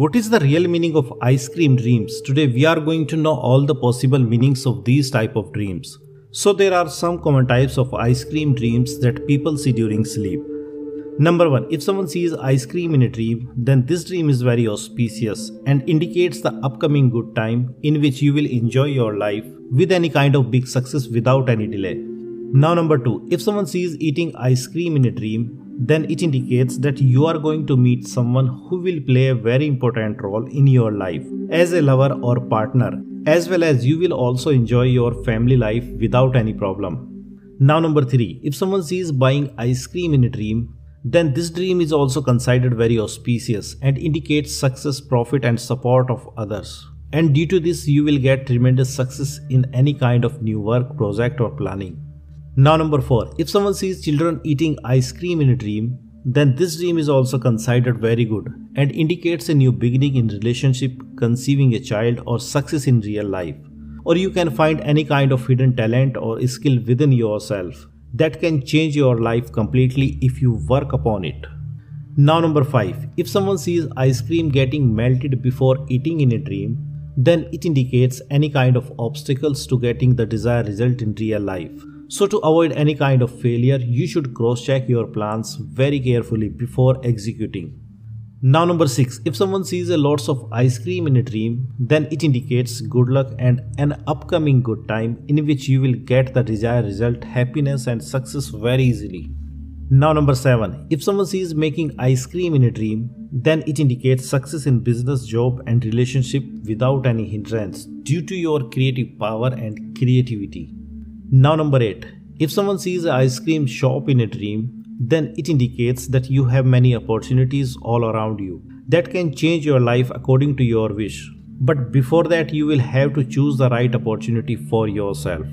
What is the real meaning of ice cream dreams? Today we are going to know all the possible meanings of these type of dreams. So there are some common types of ice cream dreams that people see during sleep. Number 1. If someone sees ice cream in a dream, then this dream is very auspicious and indicates the upcoming good time in which you will enjoy your life with any kind of big success without any delay. Now number 2. If someone sees eating ice cream in a dream, then it indicates that you are going to meet someone who will play a very important role in your life as a lover or partner, as well as you will also enjoy your family life without any problem. Now, number three, if someone sees buying ice cream in a dream, then this dream is also considered very auspicious and indicates success, profit, and support of others. And due to this, you will get tremendous success in any kind of new work, project, or planning. Now number 4. If someone sees children eating ice cream in a dream, then this dream is also considered very good and indicates a new beginning in relationship, conceiving a child or success in real life. Or you can find any kind of hidden talent or skill within yourself that can change your life completely if you work upon it. Now number 5. If someone sees ice cream getting melted before eating in a dream, then it indicates any kind of obstacles to getting the desired result in real life. So to avoid any kind of failure, you should cross check your plans very carefully before executing. Now number 6. If someone sees a lots of ice cream in a dream, then it indicates good luck and an upcoming good time in which you will get the desired result, happiness and success very easily. Now number 7. If someone sees making ice cream in a dream, then it indicates success in business, job and relationship without any hindrance due to your creative power and creativity. Now number 8. If someone sees an ice cream shop in a dream, then it indicates that you have many opportunities all around you that can change your life according to your wish. But before that you will have to choose the right opportunity for yourself.